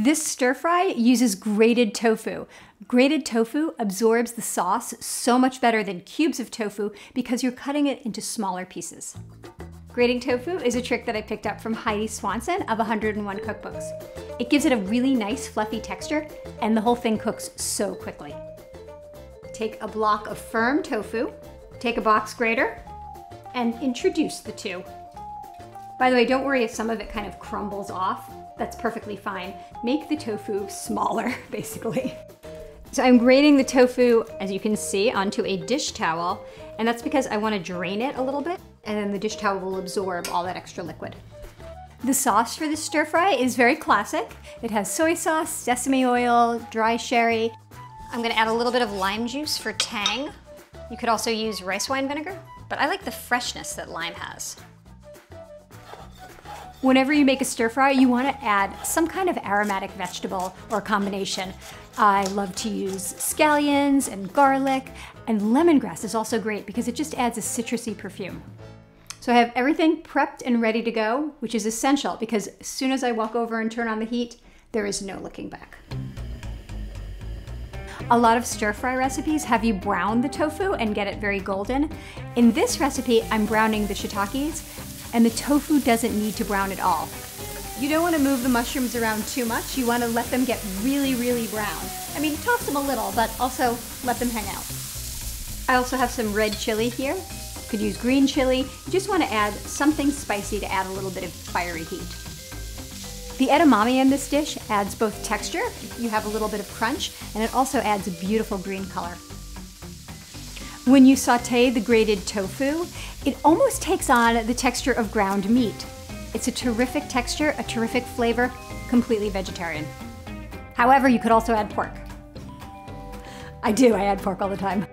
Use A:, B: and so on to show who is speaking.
A: This stir fry uses grated tofu. Grated tofu absorbs the sauce so much better than cubes of tofu because you're cutting it into smaller pieces. Grating tofu is a trick that I picked up from Heidi Swanson of 101 Cookbooks. It gives it a really nice fluffy texture and the whole thing cooks so quickly. Take a block of firm tofu, take a box grater, and introduce the two. By the way, don't worry if some of it kind of crumbles off. That's perfectly fine. Make the tofu smaller, basically. So I'm grating the tofu, as you can see, onto a dish towel, and that's because I want to drain it a little bit, and then the dish towel will absorb all that extra liquid. The sauce for this stir fry is very classic. It has soy sauce, sesame oil, dry sherry. I'm gonna add a little bit of lime juice for tang. You could also use rice wine vinegar, but I like the freshness that lime has. Whenever you make a stir fry, you want to add some kind of aromatic vegetable or combination. I love to use scallions and garlic, and lemongrass is also great because it just adds a citrusy perfume. So I have everything prepped and ready to go, which is essential because as soon as I walk over and turn on the heat, there is no looking back. A lot of stir fry recipes have you brown the tofu and get it very golden. In this recipe, I'm browning the shiitakes and the tofu doesn't need to brown at all. You don't want to move the mushrooms around too much. You want to let them get really, really brown. I mean, toss them a little, but also let them hang out. I also have some red chili here. Could use green chili. You just want to add something spicy to add a little bit of fiery heat. The edamame in this dish adds both texture, you have a little bit of crunch, and it also adds a beautiful green color. When you saute the grated tofu, it almost takes on the texture of ground meat. It's a terrific texture, a terrific flavor, completely vegetarian. However, you could also add pork. I do, I add pork all the time.